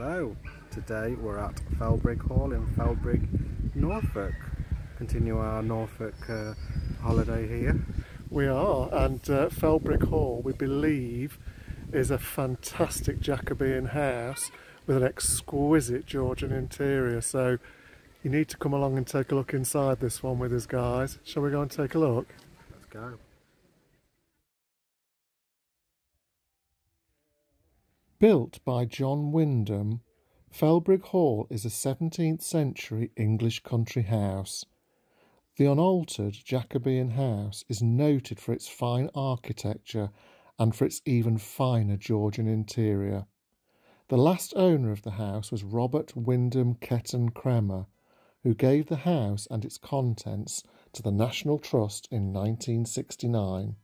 Hello, today we're at Felbrigg Hall in Felbrigg, Norfolk. Continue our Norfolk uh, holiday here. We are, and uh, Felbrigg Hall, we believe, is a fantastic Jacobean house with an exquisite Georgian interior. So you need to come along and take a look inside this one with us, guys. Shall we go and take a look? Let's go. Built by John Wyndham, Felbrigg Hall is a 17th century English country house. The unaltered Jacobean house is noted for its fine architecture and for its even finer Georgian interior. The last owner of the house was Robert Wyndham Ketton Cremer, who gave the house and its contents to the National Trust in 1969.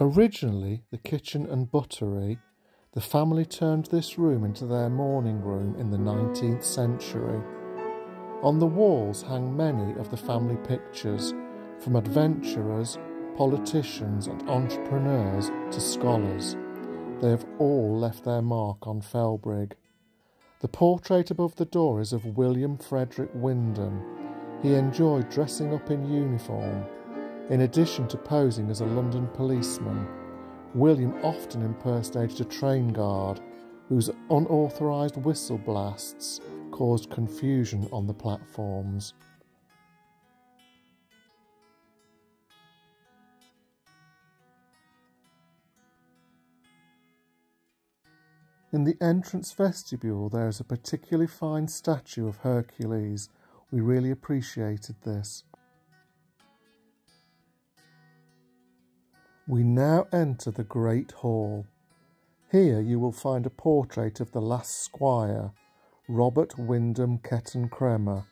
Originally the kitchen and buttery, the family turned this room into their morning room in the 19th century. On the walls hang many of the family pictures, from adventurers, politicians, and entrepreneurs to scholars. They have all left their mark on Felbrigg. The portrait above the door is of William Frederick Wyndham. He enjoyed dressing up in uniform in addition to posing as a London policeman, William often impersonated a train guard whose unauthorised whistle blasts caused confusion on the platforms. In the entrance vestibule, there is a particularly fine statue of Hercules. We really appreciated this. We now enter the Great Hall. Here you will find a portrait of the last squire, Robert Wyndham Ketton Cremer.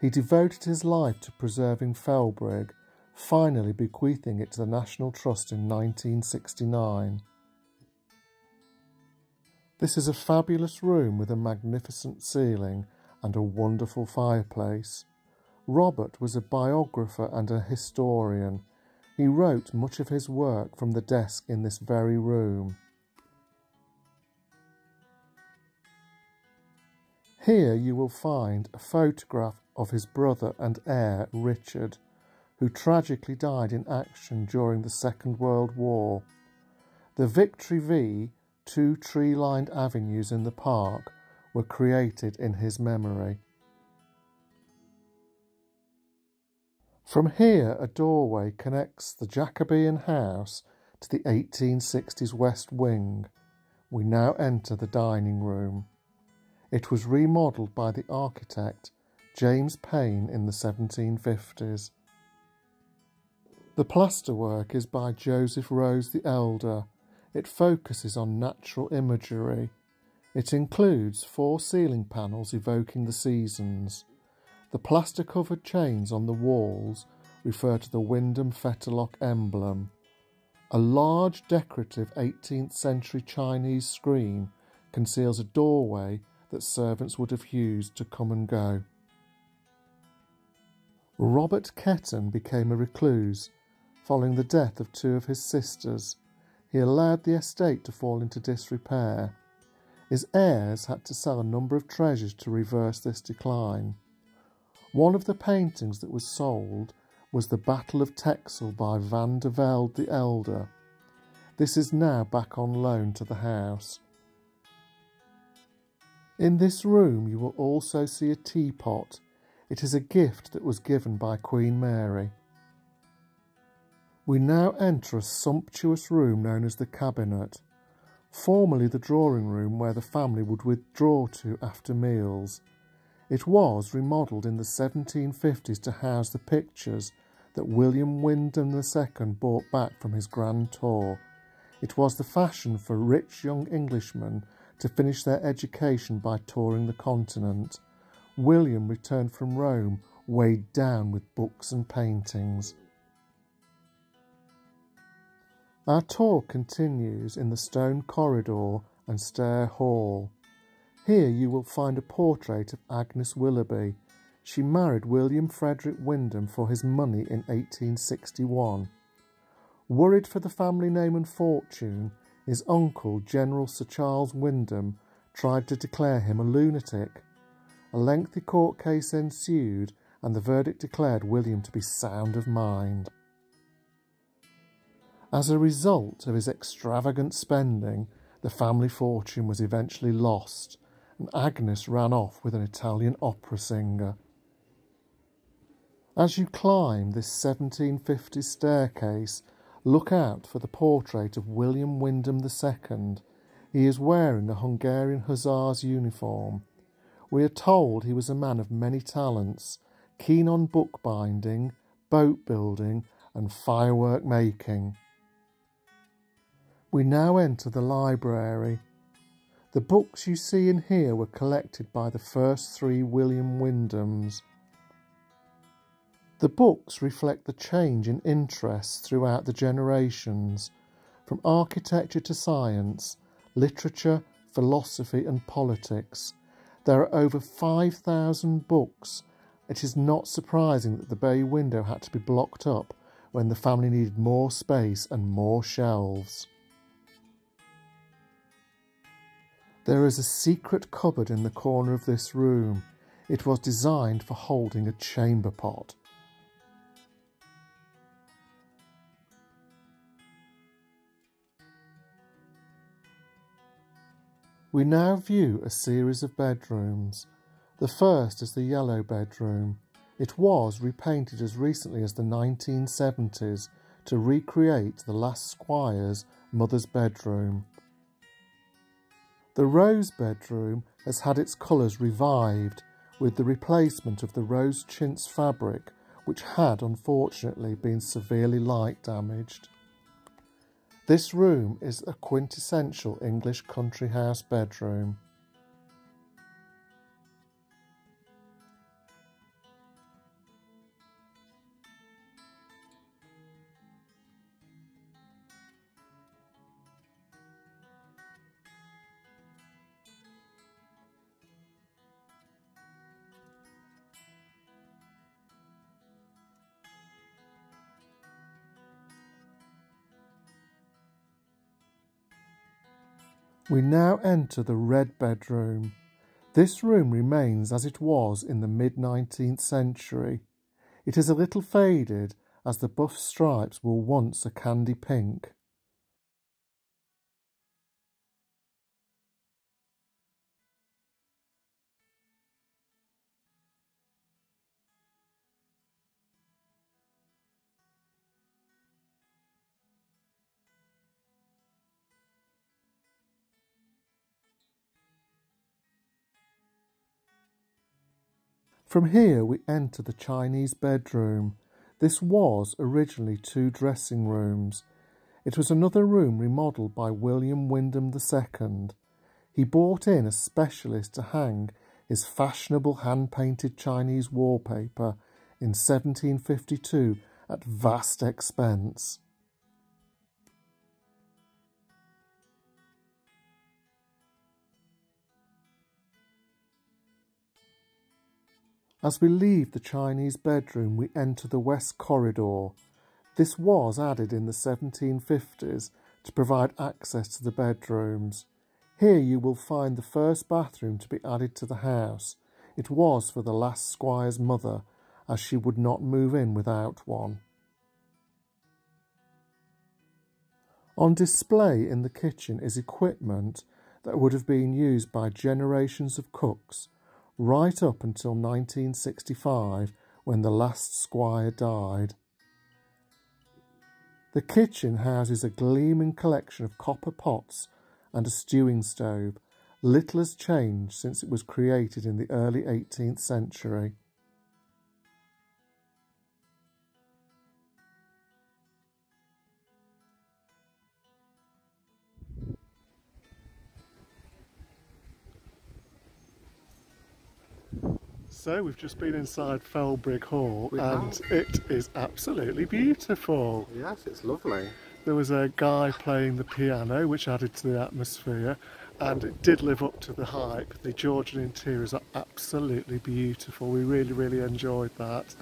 He devoted his life to preserving Felbrigg, finally bequeathing it to the National Trust in 1969. This is a fabulous room with a magnificent ceiling and a wonderful fireplace. Robert was a biographer and a historian he wrote much of his work from the desk in this very room. Here you will find a photograph of his brother and heir, Richard, who tragically died in action during the Second World War. The Victory V, two tree lined avenues in the park, were created in his memory. From here, a doorway connects the Jacobean house to the 1860s west wing. We now enter the dining room. It was remodelled by the architect James Paine in the 1750s. The plasterwork is by Joseph Rose the Elder. It focuses on natural imagery. It includes four ceiling panels evoking the seasons. The plaster covered chains on the walls refer to the Wyndham Fetterlock emblem. A large decorative 18th century Chinese screen conceals a doorway that servants would have used to come and go. Robert Ketton became a recluse following the death of two of his sisters. He allowed the estate to fall into disrepair. His heirs had to sell a number of treasures to reverse this decline. One of the paintings that was sold was the Battle of Texel by Van de Velde the Elder. This is now back on loan to the house. In this room you will also see a teapot. It is a gift that was given by Queen Mary. We now enter a sumptuous room known as the cabinet, formerly the drawing room where the family would withdraw to after meals. It was remodelled in the 1750s to house the pictures that William Wyndham II brought back from his grand tour. It was the fashion for rich young Englishmen to finish their education by touring the continent. William returned from Rome weighed down with books and paintings. Our tour continues in the stone corridor and stair hall. Here you will find a portrait of Agnes Willoughby. she married William Frederick Wyndham for his money in 1861. Worried for the family name and fortune, his uncle, General Sir Charles Wyndham, tried to declare him a lunatic. A lengthy court case ensued, and the verdict declared William to be sound of mind. As a result of his extravagant spending, the family fortune was eventually lost, and Agnes ran off with an Italian opera singer. As you climb this 1750s staircase, look out for the portrait of William Wyndham II. He is wearing a Hungarian hussar's uniform. We are told he was a man of many talents, keen on bookbinding, boat building, and firework making. We now enter the library. The books you see in here were collected by the first three William Wyndhams. The books reflect the change in interests throughout the generations, from architecture to science, literature, philosophy, and politics. There are over 5,000 books. It is not surprising that the bay window had to be blocked up when the family needed more space and more shelves. There is a secret cupboard in the corner of this room. It was designed for holding a chamber pot. We now view a series of bedrooms. The first is the yellow bedroom. It was repainted as recently as the 1970s to recreate the last squire's mother's bedroom. The rose bedroom has had its colours revived with the replacement of the rose chintz fabric which had unfortunately been severely light damaged. This room is a quintessential English country house bedroom. We now enter the red bedroom. This room remains as it was in the mid 19th century. It is a little faded as the buff stripes were once a candy pink. From here we enter the Chinese bedroom. This was originally two dressing rooms. It was another room remodelled by William Wyndham II. He brought in a specialist to hang his fashionable hand-painted Chinese wallpaper in 1752 at vast expense. As we leave the Chinese bedroom, we enter the west corridor. This was added in the 1750s to provide access to the bedrooms. Here you will find the first bathroom to be added to the house. It was for the last squire's mother, as she would not move in without one. On display in the kitchen is equipment that would have been used by generations of cooks right up until 1965 when the last squire died. The kitchen houses a gleaming collection of copper pots and a stewing stove. Little has changed since it was created in the early 18th century. So we've just been inside Felbrigg Hall we and have. it is absolutely beautiful. Yes, it's lovely. There was a guy playing the piano which added to the atmosphere and it did live up to the hype. The Georgian interiors are absolutely beautiful. We really, really enjoyed that.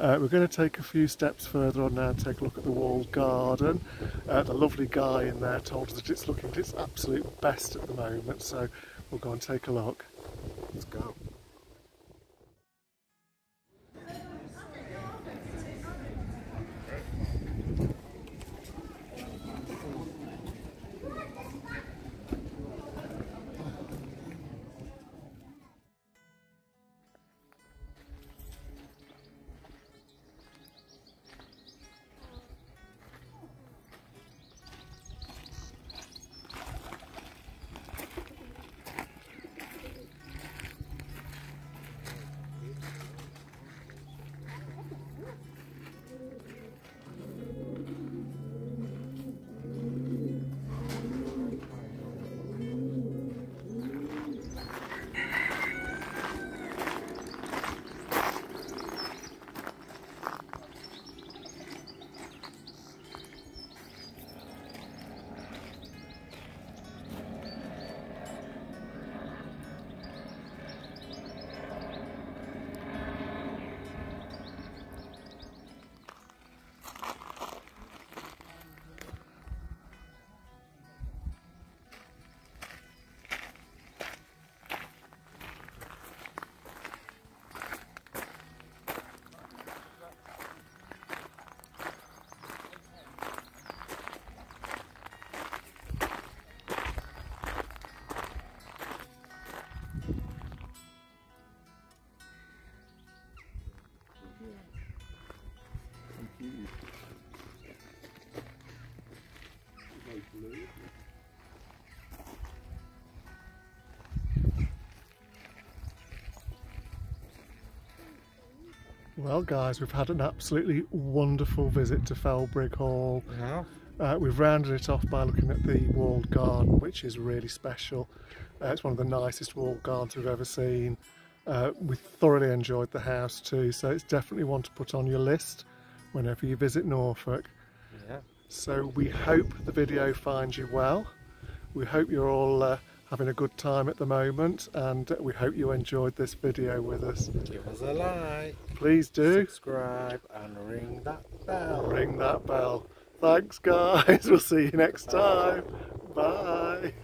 Uh, we're going to take a few steps further on now and take a look at the walled garden. Uh, the lovely guy in there told us that it's looking at its absolute best at the moment, so we'll go and take a look. Let's go. Well guys, we've had an absolutely wonderful visit to Felbrigg Hall. Yeah. Uh, we've rounded it off by looking at the walled garden, which is really special. Uh, it's one of the nicest walled gardens we've ever seen. Uh, we thoroughly enjoyed the house too, so it's definitely one to put on your list whenever you visit Norfolk. Yeah. So we hope the video finds you well. We hope you're all uh, having a good time at the moment and we hope you enjoyed this video with us. Give us a like. Please do. Subscribe and ring that bell. Ring that bell. Thanks guys, we'll see you next time. Bye.